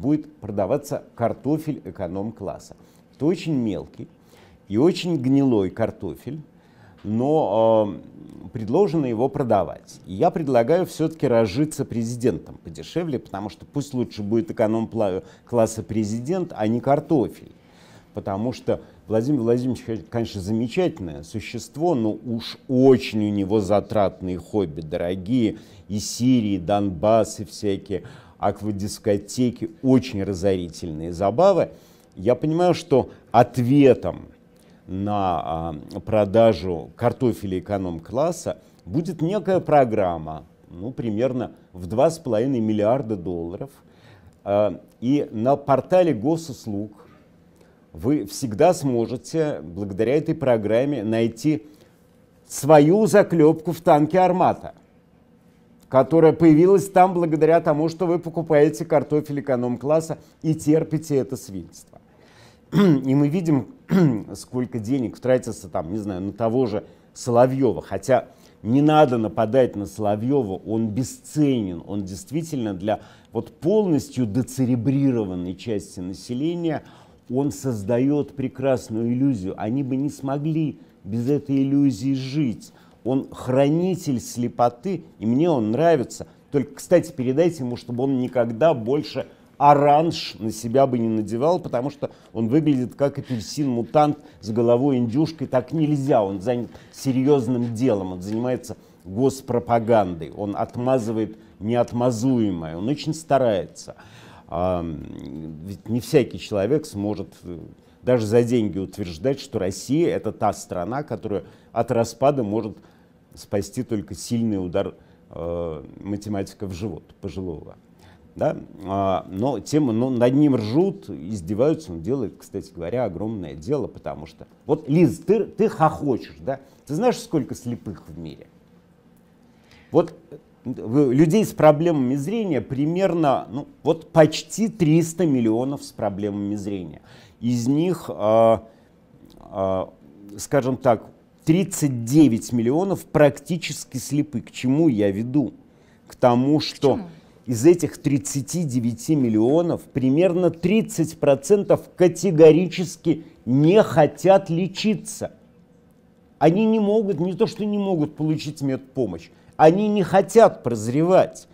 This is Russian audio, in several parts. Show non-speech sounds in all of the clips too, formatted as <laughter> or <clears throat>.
будет продаваться картофель эконом-класса. Это очень мелкий и очень гнилой картофель, но э, предложено его продавать. И я предлагаю все-таки разжиться президентом подешевле, потому что пусть лучше будет эконом-класса президент, а не картофель. Потому что Владимир Владимирович, конечно, замечательное существо, но уж очень у него затратные хобби, дорогие, и Сирии, и Донбасс, и всякие аквадискотеки, очень разорительные забавы. Я понимаю, что ответом на а, продажу картофеля эконом-класса будет некая программа, ну, примерно в 2,5 миллиарда долларов. А, и на портале госуслуг вы всегда сможете, благодаря этой программе, найти свою заклепку в танке «Армата», которая появилась там благодаря тому, что вы покупаете картофель эконом-класса и терпите это свинство. <clears throat> И мы видим, <clears throat> сколько денег тратится там, не знаю, на того же Соловьева. Хотя не надо нападать на Соловьева, он бесценен, он действительно для вот полностью децеребрированной части населения – он создает прекрасную иллюзию. Они бы не смогли без этой иллюзии жить. Он хранитель слепоты, и мне он нравится. Только, кстати, передайте ему, чтобы он никогда больше оранж на себя бы не надевал, потому что он выглядит как апельсин-мутант с головой индюшкой. Так нельзя, он занят серьезным делом, он занимается госпропагандой, он отмазывает неотмазуемое, он очень старается. А, ведь не всякий человек сможет э, даже за деньги утверждать, что Россия это та страна, которая от распада может спасти только сильный удар э, математика в живот пожилого. Да? А, но тем, но над ним ржут, издеваются, он делает, кстати говоря, огромное дело, потому что... Вот, Лиз, ты, ты хохочешь, да? Ты знаешь, сколько слепых в мире? Вот людей с проблемами зрения примерно, ну, вот почти 300 миллионов с проблемами зрения. Из них, э, э, скажем так, 39 миллионов практически слепы. К чему я веду? К тому, что Почему? из этих 39 миллионов примерно 30% категорически не хотят лечиться. Они не могут, не то что не могут получить медпомощь, они не хотят прозревать.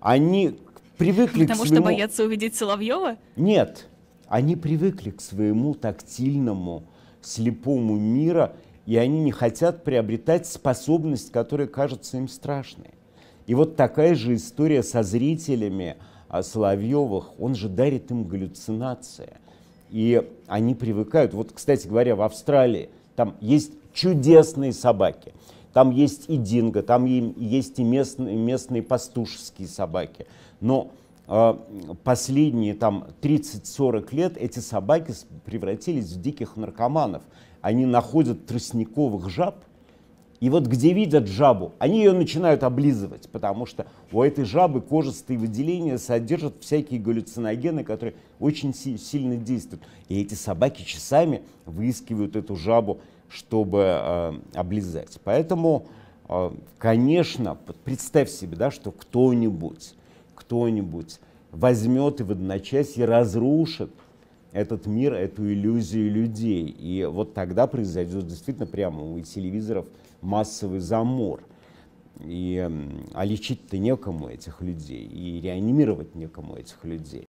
Они привыкли Потому к своему... что боятся увидеть Соловьева? Нет. Они привыкли к своему тактильному, слепому миру, и они не хотят приобретать способность, которая кажется им страшной. И вот такая же история со зрителями а, Соловьевых. Он же дарит им галлюцинации. И они привыкают. Вот, кстати говоря, в Австралии там есть чудесные собаки. Там есть и динго, там есть и местные, местные пастушеские собаки. Но последние там 30-40 лет эти собаки превратились в диких наркоманов. Они находят тростниковых жаб, и вот где видят жабу, они ее начинают облизывать, потому что у этой жабы кожистые выделения содержат всякие галлюциногены, которые очень си- сильно действуют. И эти собаки часами выискивают эту жабу чтобы э, облизать. Поэтому, э, конечно, представь себе, да, что кто-нибудь, кто-нибудь возьмет и в одночасье разрушит этот мир, эту иллюзию людей. И вот тогда произойдет действительно прямо у телевизоров массовый замор. И, а лечить-то некому этих людей, и реанимировать некому этих людей.